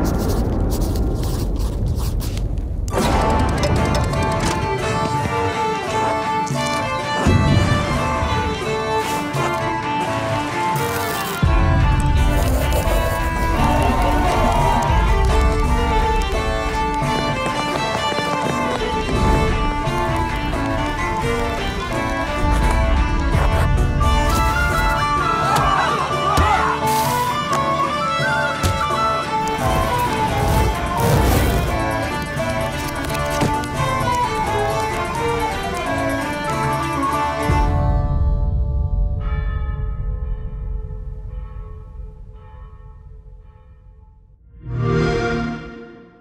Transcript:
you